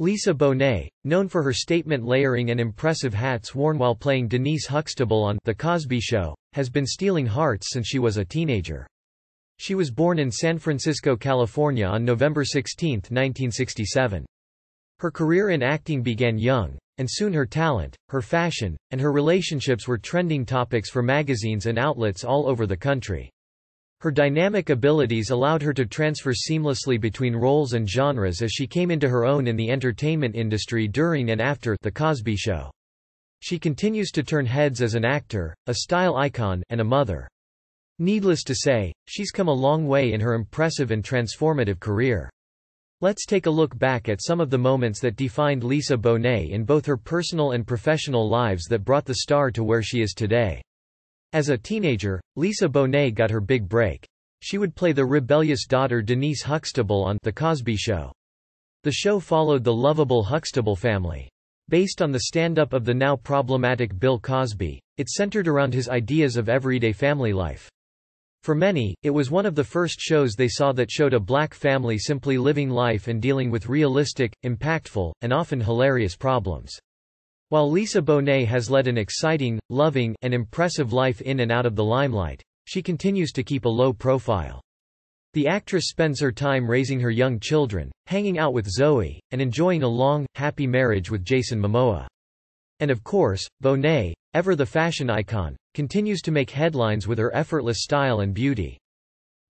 Lisa Bonet, known for her statement layering and impressive hats worn while playing Denise Huxtable on The Cosby Show, has been stealing hearts since she was a teenager. She was born in San Francisco, California on November 16, 1967. Her career in acting began young, and soon her talent, her fashion, and her relationships were trending topics for magazines and outlets all over the country. Her dynamic abilities allowed her to transfer seamlessly between roles and genres as she came into her own in the entertainment industry during and after The Cosby Show. She continues to turn heads as an actor, a style icon, and a mother. Needless to say, she's come a long way in her impressive and transformative career. Let's take a look back at some of the moments that defined Lisa Bonet in both her personal and professional lives that brought the star to where she is today. As a teenager, Lisa Bonet got her big break. She would play the rebellious daughter Denise Huxtable on The Cosby Show. The show followed the lovable Huxtable family. Based on the stand-up of the now problematic Bill Cosby, it centered around his ideas of everyday family life. For many, it was one of the first shows they saw that showed a black family simply living life and dealing with realistic, impactful, and often hilarious problems. While Lisa Bonet has led an exciting, loving, and impressive life in and out of the limelight, she continues to keep a low profile. The actress spends her time raising her young children, hanging out with Zoe, and enjoying a long, happy marriage with Jason Momoa. And of course, Bonet, ever the fashion icon, continues to make headlines with her effortless style and beauty.